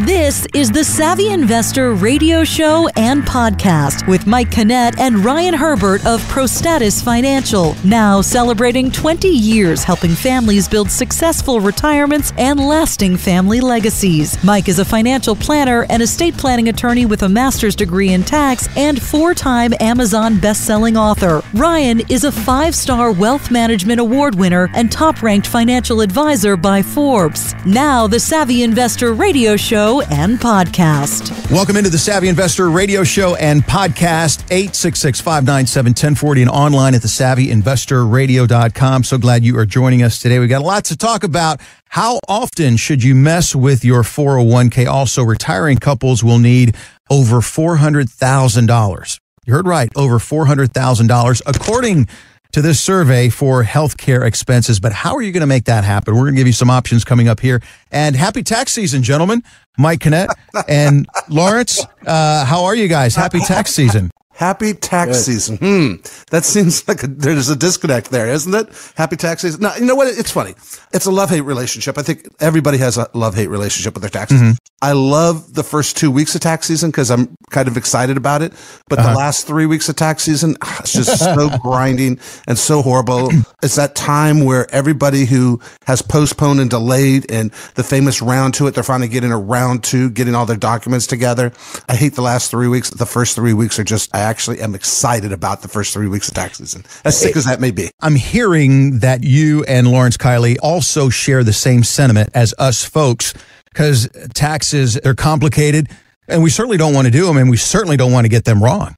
This is the Savvy Investor radio show and podcast with Mike Canet and Ryan Herbert of Prostatis Financial. Now celebrating 20 years helping families build successful retirements and lasting family legacies. Mike is a financial planner and estate planning attorney with a master's degree in tax and four time Amazon best-selling author. Ryan is a five star wealth management award winner and top ranked financial advisor by Forbes. Now, the Savvy Investor radio show and podcast. Welcome into the Savvy Investor radio show and podcast, 866 597 1040 and online at the savvyinvestorradio.com. So glad you are joining us today. We got a lot to talk about. How often should you mess with your 401k? Also, retiring couples will need over $400,000. You heard right, over $400,000, according to this survey for healthcare expenses. But how are you going to make that happen? We're going to give you some options coming up here. And happy tax season, gentlemen. Mike Canet and Lawrence, uh, how are you guys? Happy tax season. Happy tax Good. season. Hmm. That seems like a, there's a disconnect there, isn't it? Happy tax season. Now, you know what? It's funny. It's a love hate relationship. I think everybody has a love hate relationship with their taxes. Mm-hmm. I love the first two weeks of tax season because I'm kind of excited about it. But uh-huh. the last three weeks of tax season, ah, it's just so grinding and so horrible. It's that time where everybody who has postponed and delayed and the famous round two it, they're finally getting a round two, getting all their documents together. I hate the last three weeks. The first three weeks are just, I actually am excited about the first three weeks of tax season, as sick as that may be. I'm hearing that you and Lawrence Kiely also share the same sentiment as us folks because taxes, they're complicated and we certainly don't want to do them and we certainly don't want to get them wrong.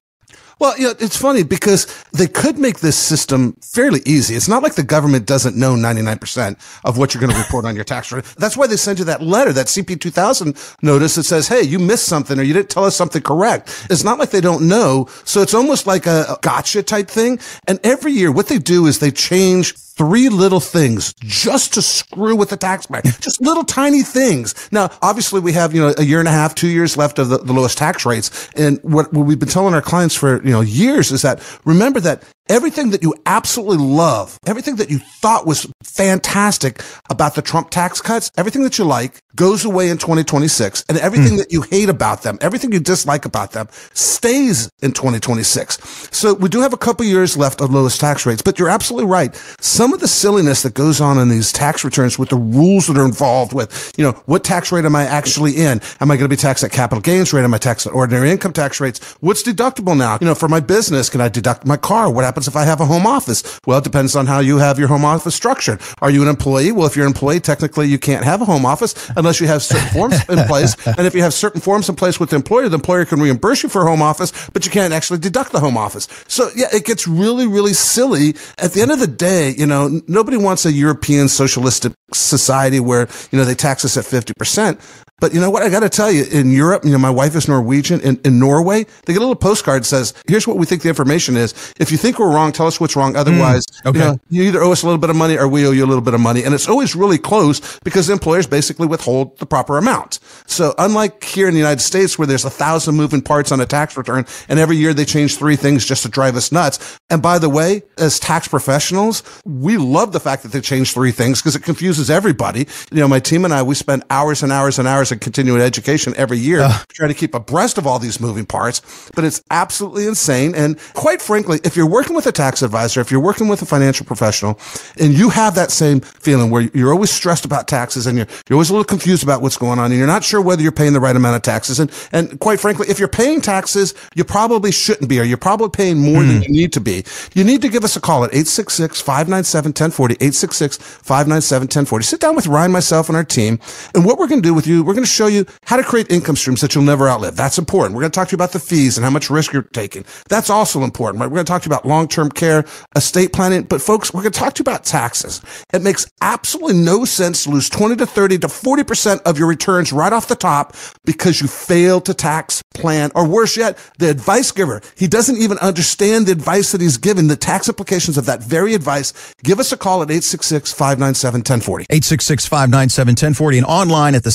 Well, you know, it's funny because they could make this system fairly easy. It's not like the government doesn't know 99% of what you're going to report on your tax return. That's why they send you that letter, that CP 2000 notice that says, Hey, you missed something or you didn't tell us something correct. It's not like they don't know. So it's almost like a gotcha type thing. And every year what they do is they change three little things just to screw with the taxpayer. just little tiny things. Now, obviously we have, you know, a year and a half, two years left of the, the lowest tax rates. And what, what we've been telling our clients for, you know, years is that remember that everything that you absolutely love, everything that you thought was fantastic about the Trump tax cuts, everything that you like goes away in 2026 and everything mm. that you hate about them, everything you dislike about them stays in 2026. So we do have a couple years left of lowest tax rates, but you're absolutely right. Some of the silliness that goes on in these tax returns with the rules that are involved with, you know, what tax rate am I actually in? Am I going to be taxed at capital gains rate? Am I taxed at ordinary income tax rates? What's deductible now? You know, for my business, can I deduct my car? What happens if I have a home office? Well, it depends on how you have your home office structured. Are you an employee? Well, if you're an employee, technically you can't have a home office unless you have certain forms in place. And if you have certain forms in place with the employer, the employer can reimburse you for home office, but you can't actually deduct the home office. So yeah, it gets really, really silly. At the end of the day, you know, nobody wants a European socialistic society where, you know, they tax us at 50%. But you know what? I got to tell you, in Europe, you know, my wife is Norwegian. In, in Norway, they get a little postcard that says, here's what we think the information is. If you think we're wrong, tell us what's wrong. Otherwise, mm, okay. you, know, you either owe us a little bit of money or we owe you a little bit of money. And it's always really close because employers basically withhold the proper amount. So unlike here in the United States where there's a thousand moving parts on a tax return and every year they change three things just to drive us nuts. And by the way, as tax professionals, we love the fact that they change three things because it confuses everybody. You know, my team and I, we spend hours and hours and hours hours of continuing education every year uh. trying to keep abreast of all these moving parts, but it's absolutely insane. And quite frankly, if you're working with a tax advisor, if you're working with a financial professional and you have that same feeling where you're always stressed about taxes and you're, you're always a little confused about what's going on and you're not sure whether you're paying the right amount of taxes. And, and quite frankly, if you're paying taxes, you probably shouldn't be, or you're probably paying more mm. than hmm. you need to be. You need to give us a call at 866-597-1040, 866-597-1040. Sit down with Ryan, myself, and our team. And what we're going to do with you, we're going to show you how to create income streams that you'll never outlive. That's important. We're going to talk to you about the fees and how much risk you're taking. That's also important, right? We're going to talk to you about long-term care, estate planning. But folks, we're going to talk to you about taxes. It makes absolutely no sense to lose 20 to 30 to 40% of your returns right off the top because you failed to tax plan or worse yet, the advice giver. He doesn't even understand the advice that he's given, the tax implications of that very advice. Give us a call at 866 597 1040. 1040. 866 597 1040 and online at the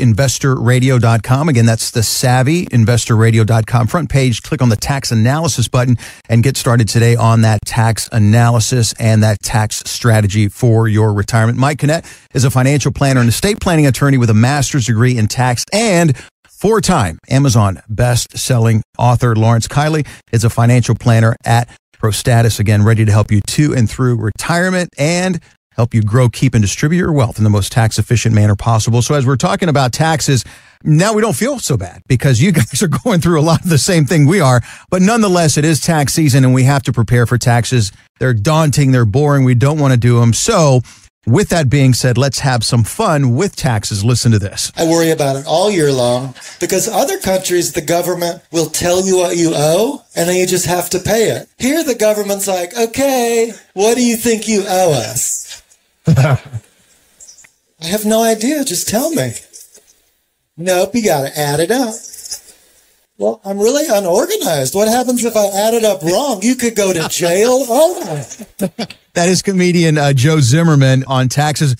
savvyinvestorradio.com. Again, that's the savvyinvestorradio.com. Front page, click on the tax analysis button and get started today on that tax analysis and that tax strategy for your retirement. Mike Canet is a financial planner and estate planning attorney with a master's degree in tax and four time Amazon best selling author. Lawrence Kiely is a financial planner at Prostatis, again, ready to help you to and through retirement and help you grow, keep, and distribute your wealth in the most tax efficient manner possible. So, as we're talking about taxes, now we don't feel so bad because you guys are going through a lot of the same thing we are. But nonetheless, it is tax season and we have to prepare for taxes. They're daunting, they're boring, we don't want to do them. So, with that being said, let's have some fun with taxes. Listen to this. I worry about it all year long because other countries, the government will tell you what you owe and then you just have to pay it. Here, the government's like, okay, what do you think you owe us? I have no idea. Just tell me. Nope, you got to add it up. Well, I'm really unorganized. What happens if I add it up wrong? You could go to jail. Oh. that is comedian uh, Joe Zimmerman on taxes.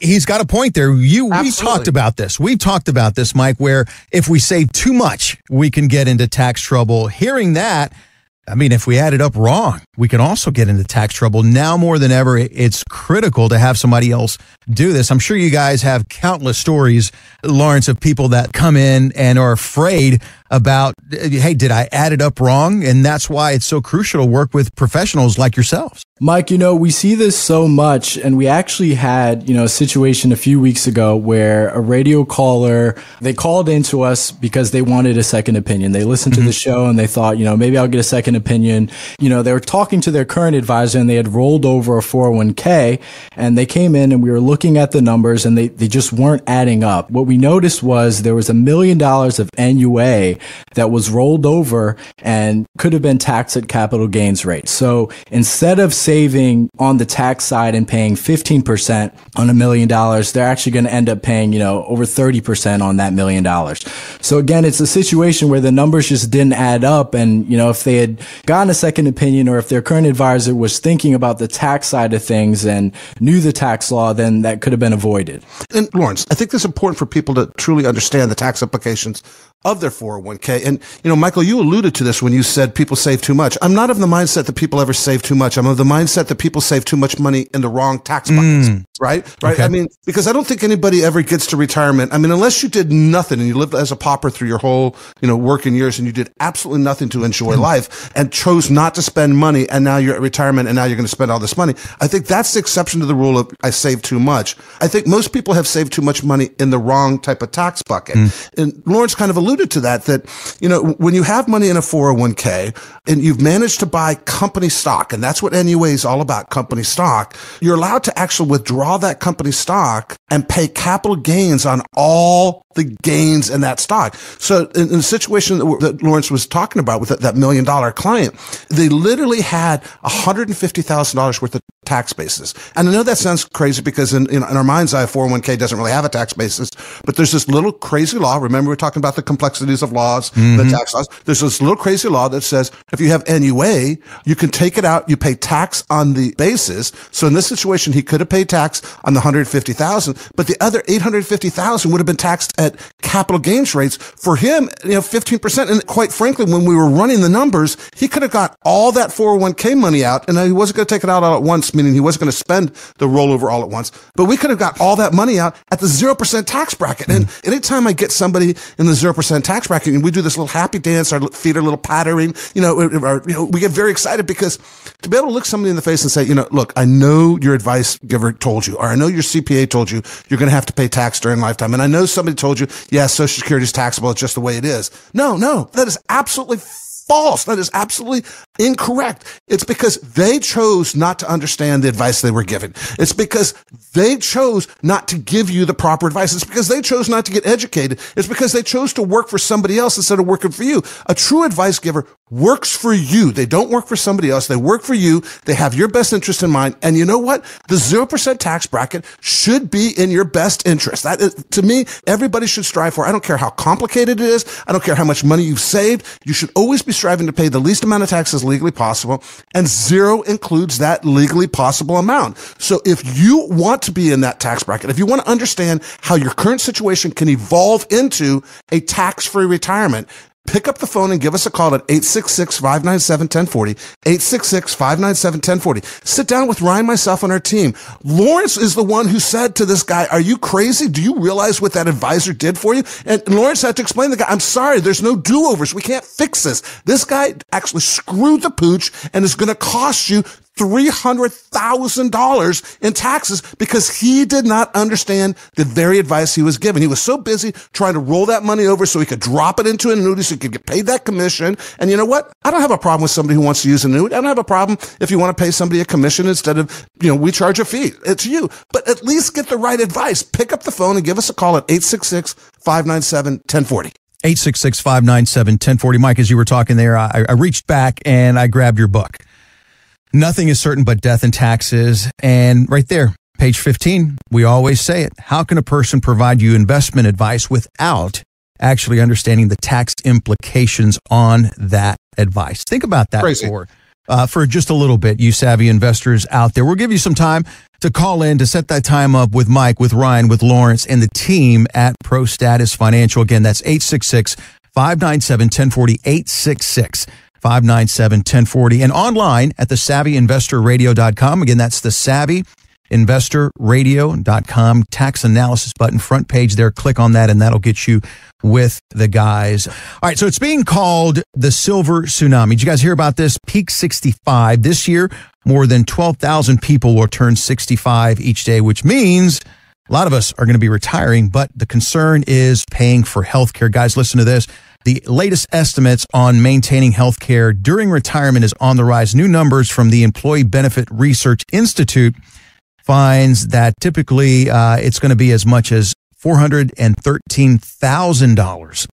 He's got a point there. You we talked about this. We talked about this, Mike, where if we save too much, we can get into tax trouble. Hearing that, I mean, if we add it up wrong, we can also get into tax trouble. Now more than ever, it's critical to have somebody else do this. I'm sure you guys have countless stories, Lawrence, of people that come in and are afraid about, hey, did I add it up wrong? And that's why it's so crucial to work with professionals like yourselves. Mike, you know, we see this so much, and we actually had, you know, a situation a few weeks ago where a radio caller, they called into us because they wanted a second opinion. They listened to the mm-hmm. show and they thought, you know, maybe I'll get a second opinion. You know, they were talking to their current advisor and they had rolled over a 401k and they came in and we were looking at the numbers and they, they just weren't adding up. What we noticed was there was a million dollars of NUA that was rolled over and could have been taxed at capital gains rate. So instead of saving on the tax side and paying 15% on a million dollars, they're actually going to end up paying, you know, over 30% on that million dollars. So again, it's a situation where the numbers just didn't add up. And, you know, if they had gotten a second opinion or if their current advisor was thinking about the tax side of things and knew the tax law, then that could have been avoided. And Lawrence, I think it's important for people to truly understand the tax implications of their 401k. And, you know, Michael, you alluded to this when you said people save too much. I'm not of the mindset that people ever save too much. I'm of the mindset that people save too much money in the wrong tax buckets. Mm. Right? Right. Okay. I mean, because I don't think anybody ever gets to retirement. I mean, unless you did nothing and you lived as a pauper through your whole, you know, working years and you did absolutely nothing to enjoy mm. life and chose not to spend money and now you're at retirement and now you're going to spend all this money. I think that's the exception to the rule of I save too much. I think most people have saved too much money in the wrong type of tax bucket. Mm. And Lawrence kind of alluded to that, that, you know, when you have money in a 401k and you've managed to buy company stock, and that's what NUA is all about, company stock, you're allowed to actually withdraw that company stock and pay capital gains on all the gains in that stock. So in, in the situation that, that, Lawrence was talking about with that, that million dollar client, they literally had $150,000 worth of tax basis. And I know that sounds crazy because in, in, in our mind's eye, 401k doesn't really have a tax basis, but there's this little crazy law. Remember, we are talking about the complexities of laws, mm-hmm. the tax laws. There's this little crazy law that says if you have NUA, you can take it out, you pay tax on the basis. So in this situation, he could have paid tax on the 150,000, but the other 850,000 would have been taxed at capital gains rates for him, you know, 15%. And quite frankly, when we were running the numbers, he could have got all that 401k money out and he wasn't going to take it out all at once, meaning he wasn't going to spend the rollover all at once, but we could have got all that money out at the 0% tax bracket. And anytime I get somebody in the 0% tax bracket and we do this little happy dance, our feet are a little pattering, you know, our, you know, we get very excited because to be able to look somebody in the face and say, you know, look, I know your advice giver told you, or I know your CPA told you, you're going to have to pay tax during lifetime. And I know somebody told told you, yes, yeah, Social Security is taxable. It's just the way it is. No, no, that is absolutely false. That is absolutely incorrect. It's because they chose not to understand the advice they were given. It's because they chose not to give you the proper advice. It's because they chose not to get educated. It's because they chose to work for somebody else instead of working for you. A true advice giver works for you. They don't work for somebody else. They work for you. They have your best interest in mind. And you know what? The 0% tax bracket should be in your best interest. That is, to me, everybody should strive for. I don't care how complicated it is. I don't care how much money you've saved. You should always be striving to pay the least amount of taxes legally possible. And zero includes that legally possible amount. So if you want to be in that tax bracket, if you want to understand how your current situation can evolve into a tax-free retirement, pick up the phone and give us a call at 866-597-1040, 866-597-1040. Sit down with Ryan, myself, and our team. Lawrence is the one who said to this guy, are you crazy? Do you realize what that advisor did for you? And Lawrence had to explain to the guy, I'm sorry, there's no do-overs. We can't fix this. This guy actually screwed the pooch and is going to cost you $300,000 in taxes because he did not understand the very advice he was given. He was so busy trying to roll that money over so he could drop it into an annuity so he could get paid that commission. And you know what? I don't have a problem with somebody who wants to use an annuity. I don't have a problem if you want to pay somebody a commission instead of, you know, we charge a fee. It's you. But at least get the right advice. Pick up the phone and give us a call at 866 597 1040. 866 597 1040. Mike, as you were talking there, I, I reached back and I grabbed your book. Nothing is certain but death and taxes. And right there, page 15, we always say it. How can a person provide you investment advice without actually understanding the tax implications on that advice? Think about that Crazy. for, uh, for just a little bit, you savvy investors out there. We'll give you some time to call in to set that time up with Mike, with Ryan, with Lawrence, and the team at Prostatis Financial. Again, that's 866 597 1040, 866 597 1040 and online at the savvyinvestorradio.com. Again, that's the savvyinvestorradio.com tax analysis button, front page there. Click on that and that'll get you with the guys. All right. So it's being called the silver tsunami. Did you guys hear about this? Peak 65 this year. More than 12,000 people will turn 65 each day, which means a lot of us are going to be retiring, but the concern is paying for health care. Guys, listen to this. The latest estimates on maintaining health care during retirement is on the rise. New numbers from the Employee Benefit Research Institute finds that typically uh, it's going to be as much as $413,000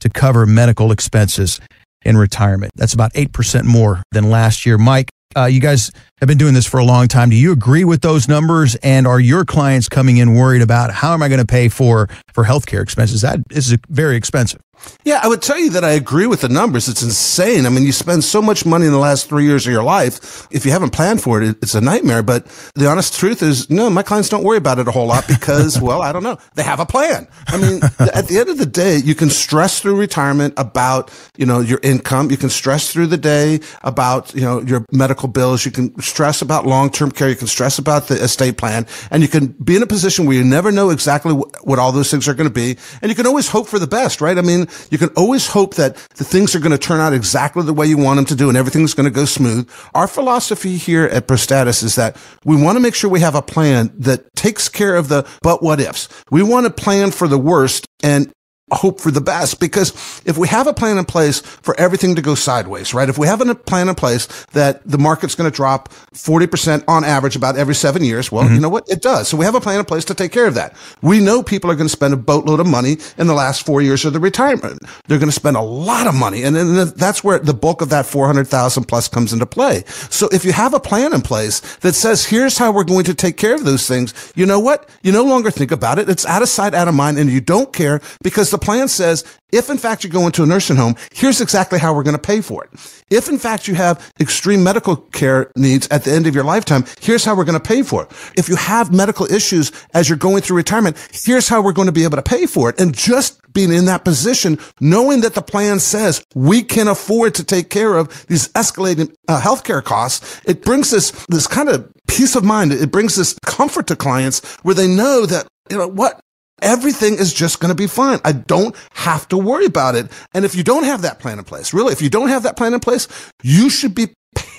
to cover medical expenses in retirement. That's about 8% more than last year. Mike, uh, you guys have been doing this for a long time. Do you agree with those numbers? And are your clients coming in worried about how am I going to pay for for healthcare expenses? That is very expensive. Yeah, I would tell you that I agree with the numbers. It's insane. I mean, you spend so much money in the last three years of your life. If you haven't planned for it, it's a nightmare. But the honest truth is, no, my clients don't worry about it a whole lot because, well, I don't know. They have a plan. I mean, at the end of the day, you can stress through retirement about, you know, your income. You can stress through the day about, you know, your medical bills. You can stress about long-term care. You can stress about the estate plan and you can be in a position where you never know exactly what, what all those things are going to be. And you can always hope for the best, right? I mean, you can always hope that the things are going to turn out exactly the way you want them to do and everything's going to go smooth. Our philosophy here at Prostatis is that we want to make sure we have a plan that takes care of the but what ifs. We want to plan for the worst and hope for the best because if we have a plan in place for everything to go sideways, right? If we have a plan in place that the market's going to drop 40% on average about every seven years, well, mm-hmm. you know what? It does. So we have a plan in place to take care of that. We know people are going to spend a boatload of money in the last four years of the retirement. They're going to spend a lot of money. And then that's where the bulk of that 400,000 plus comes into play. So if you have a plan in place that says, here's how we're going to take care of those things, you know what? You no longer think about it. It's out of sight, out of mind, and you don't care because the plan says if in fact you go into a nursing home, here's exactly how we're going to pay for it. If in fact you have extreme medical care needs at the end of your lifetime, here's how we're going to pay for it. If you have medical issues as you're going through retirement, here's how we're going to be able to pay for it. And just being in that position, knowing that the plan says we can afford to take care of these escalating uh, healthcare costs, it brings this, this kind of peace of mind. It brings this comfort to clients where they know that, you know, what? Everything is just going to be fine. I don't have to worry about it. And if you don't have that plan in place, really, if you don't have that plan in place, you should be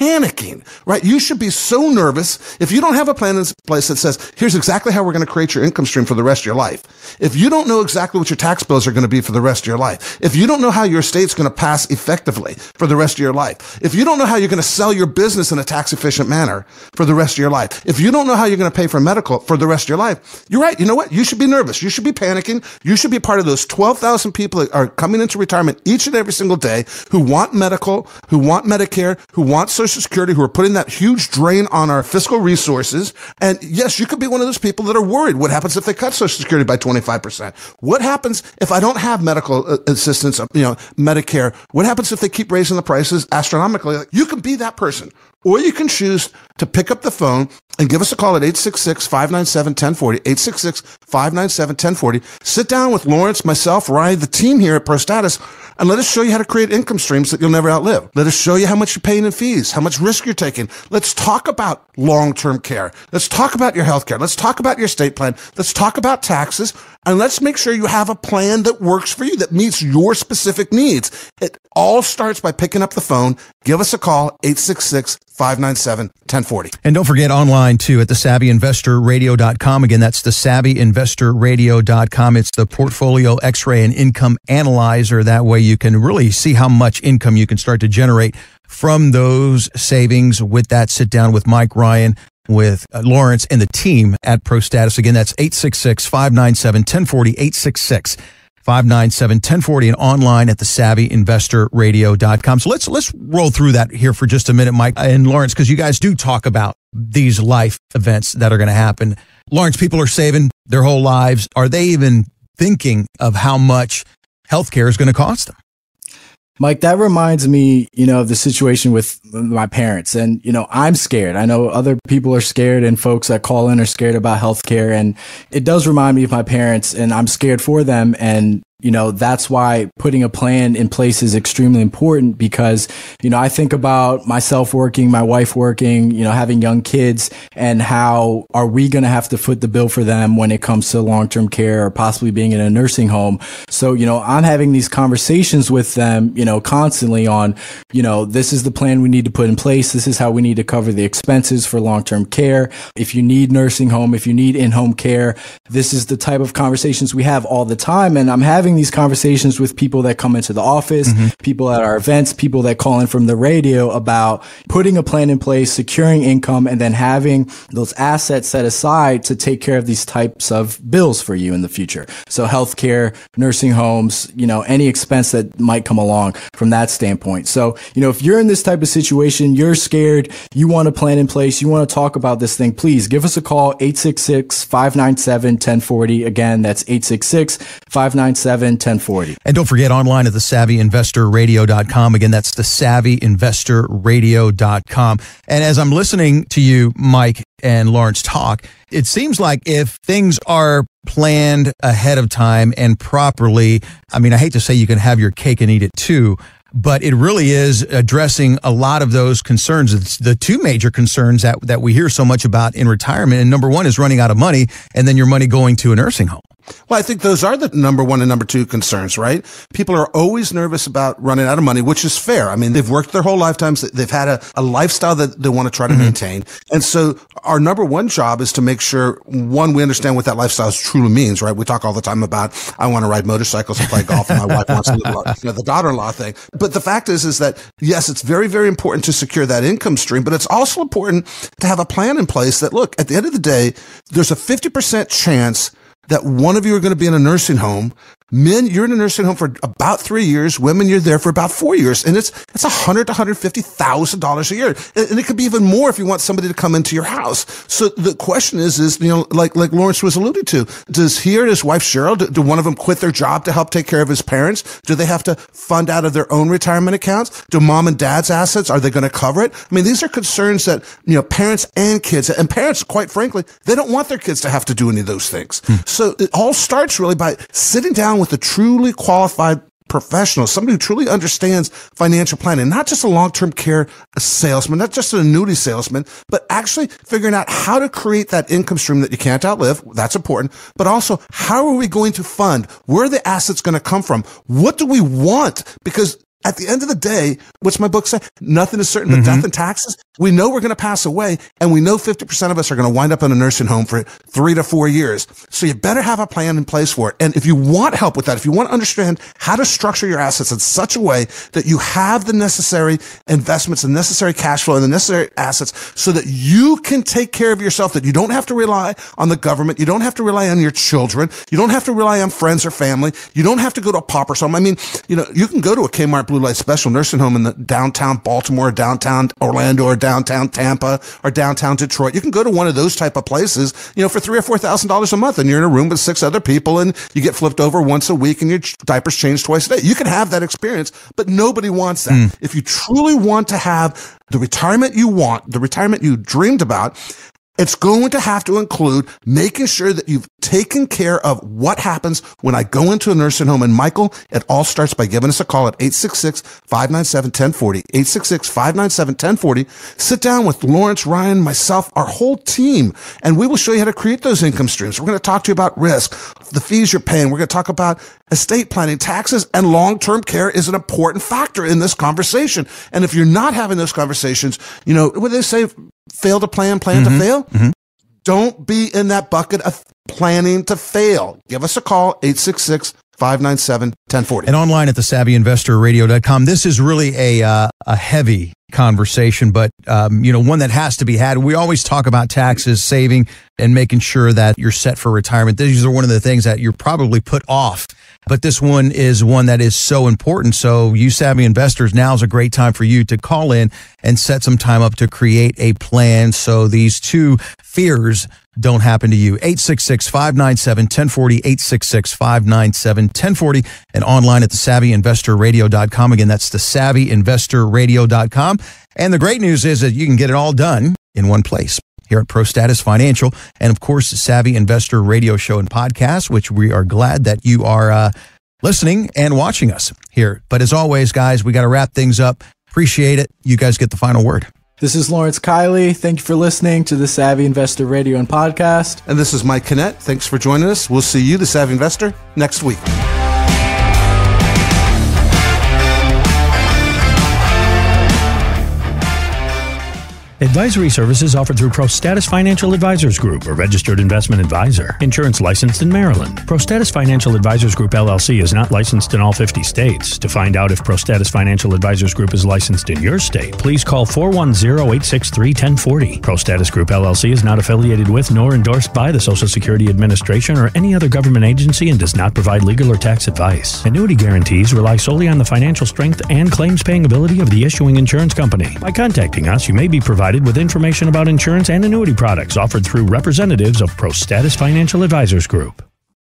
panicking, right? You should be so nervous if you don't have a plan in place that says, here's exactly how we're going to create your income stream for the rest of your life. If you don't know exactly what your tax bills are going to be for the rest of your life, if you don't know how your estate's going to pass effectively for the rest of your life, if you don't know how you're going to sell your business in a tax efficient manner for the rest of your life, if you don't know how you're going to pay for medical for the rest of your life, you're right. You know what? You should be nervous. You should be panicking. You should be part of those 12,000 people that are coming into retirement each and every single day who want medical, who want Medicare, who want social Social Security who are putting that huge drain on our fiscal resources. And yes, you could be one of those people that are worried. What happens if they cut Social Security by 25%? What happens if I don't have medical uh, assistance, you know, Medicare? What happens if they keep raising the prices astronomically? You can be that person. Or you can choose to pick up the phone and give us a call at 866-597-1040, 866-597-1040. Sit down with Lawrence, myself, Ryan, the team here at Prostatis, and let us show you how to create income streams that you'll never outlive. Let us show you how much you're paying in fees, how much risk you're taking. Let's talk about long-term care. Let's talk about your health care. Let's talk about your state plan. Let's talk about taxes. And let's make sure you have a plan that works for you, that meets your specific needs. It all starts by picking up the phone. Give us a call, 866 597 1040. And don't forget online too at the savvyinvestorradio.com. Again, that's the savvyinvestorradio.com. It's the portfolio x ray and income analyzer. That way you can really see how much income you can start to generate from those savings with that sit down with Mike Ryan with uh, Lawrence and the team at Prostatis. Again, that's 866 597 1040, 866 597 1040 and online at the savvyinvestorradio.com. So let's let's roll through that here for just a minute, Mike and Lawrence, because you guys do talk about these life events that are going to happen. Lawrence, people are saving their whole lives. Are they even thinking of how much healthcare is going to cost them? Mike, that reminds me, you know, of the situation with my parents. And, you know, I'm scared. I know other people are scared and folks that call in are scared about healthcare. And it does remind me of my parents and I'm scared for them. And you know, that's why putting a plan in place is extremely important because, you know, I think about myself working, my wife working, you know, having young kids and how are we going to have to foot the bill for them when it comes to long-term care or possibly being in a nursing home. So, you know, I'm having these conversations with them, you know, constantly on, you know, this is the plan we need to put in place. This is how we need to cover the expenses for long-term care. If you need nursing home, if you need in-home care, this is the type of conversations we have all the time. And I'm having having these conversations with people that come into the office, mm-hmm. people at our events, people that call in from the radio about putting a plan in place, securing income, and then having those assets set aside to take care of these types of bills for you in the future. So healthcare, nursing homes, you know, any expense that might come along from that standpoint. So, you know, if you're in this type of situation, you're scared, you want a plan in place, you want to talk about this thing, please give us a call, 866 597 1040. Again, that's 866 597 1040. And don't forget online at the savvyinvestorradio.com. Again, that's the savvyinvestorradio.com. And as I'm listening to you, Mike and Lawrence talk, it seems like if things are planned ahead of time and properly, I mean, I hate to say you can have your cake and eat it too, but it really is addressing a lot of those concerns. It's the two major concerns that, that we hear so much about in retirement. And number one is running out of money and then your money going to a nursing home. Well, I think those are the number one and number two concerns, right? People are always nervous about running out of money, which is fair. I mean, they've worked their whole lifetimes. They've had a, a lifestyle that they want to try to mm-hmm. maintain. And so our number one job is to make sure, one, we understand what that lifestyle truly means, right? We talk all the time about, I want to ride motorcycles and play golf and my wife wants to live, you know, the daughter-in-law thing. But the fact is, is that yes, it's very, very important to secure that income stream, but it's also important to have a plan in place that look, at the end of the day, there's a 50% chance that one of you are going to be in a nursing home Men, you're in a nursing home for about three years. Women, you're there for about four years. And it's, it's a hundred to hundred fifty thousand dollars a year. And it could be even more if you want somebody to come into your house. So the question is, is, you know, like, like Lawrence was alluding to, does he or his wife Cheryl, do, do one of them quit their job to help take care of his parents? Do they have to fund out of their own retirement accounts? Do mom and dad's assets, are they going to cover it? I mean, these are concerns that, you know, parents and kids and parents, quite frankly, they don't want their kids to have to do any of those things. Hmm. So it all starts really by sitting down with a truly qualified professional, somebody who truly understands financial planning, not just a long-term care salesman, not just an annuity salesman, but actually figuring out how to create that income stream that you can't outlive. That's important. But also, how are we going to fund? Where are the assets going to come from? What do we want? Because at the end of the day, what's my book say? Nothing is certain but mm-hmm. death and taxes. We know we're going to pass away and we know 50% of us are going to wind up in a nursing home for three to four years. So you better have a plan in place for it. And if you want help with that, if you want to understand how to structure your assets in such a way that you have the necessary investments, the necessary cash flow and the necessary assets so that you can take care of yourself, that you don't have to rely on the government. You don't have to rely on your children. You don't have to rely on friends or family. You don't have to go to a pauper's home. I mean, you know, you can go to a Kmart Blue Light Special nursing home in the downtown Baltimore, downtown Orlando, or downtown Tampa or downtown Detroit. You can go to one of those type of places, you know, for three or four thousand dollars a month, and you're in a room with six other people, and you get flipped over once a week, and your diapers changed twice a day. You can have that experience, but nobody wants that. Mm. If you truly want to have the retirement you want, the retirement you dreamed about, it's going to have to include making sure that you've taken care of what happens when I go into a nursing home. And Michael, it all starts by giving us a call at 866-597-1040, 866-597-1040. Sit down with Lawrence, Ryan, myself, our whole team, and we will show you how to create those income streams. We're going to talk to you about risk, the fees you're paying. We're going to talk about estate planning, taxes, and long-term care is an important factor in this conversation. And if you're not having those conversations, you know, what they say, fail to plan, plan mm-hmm. to fail. Mm-hmm. Don't be in that bucket of planning to fail. Give us a call, 866 597 1040. And online at the savvyinvestorradio.com. This is really a, uh, a heavy conversation, but um, you know one that has to be had. We always talk about taxes, saving, and making sure that you're set for retirement. These are one of the things that you're probably put off but this one is one that is so important. So, you savvy investors, now is a great time for you to call in and set some time up to create a plan so these two fears don't happen to you. 866 597 1040, 866 597 1040, and online at the savvyinvestorradio.com. Again, that's the savvyinvestorradio.com. And the great news is that you can get it all done in one place here at Prostatis Financial, and of course, Savvy Investor Radio Show and Podcast, which we are glad that you are uh, listening and watching us here. But as always, guys, we got to wrap things up. Appreciate it. You guys get the final word. This is Lawrence Kiely. Thank you for listening to the Savvy Investor Radio and Podcast. And this is Mike Canet. Thanks for joining us. We'll see you, the Savvy Investor, next week. Advisory services offered through Prostatis Financial Advisors Group, a registered investment advisor. Insurance licensed in Maryland. Prostatis Financial Advisors Group LLC is not licensed in all 50 states. To find out if Prostatis Financial Advisors Group is licensed in your state, please call 410-863-1040. Prostatis Group LLC is not affiliated with nor endorsed by the Social Security Administration or any other government agency and does not provide legal or tax advice. Annuity guarantees rely solely on the financial strength and claims paying ability of the issuing insurance company. By contacting us, you may be provided provided with information about insurance and annuity products offered through representatives of Prostatis Financial Advisors Group.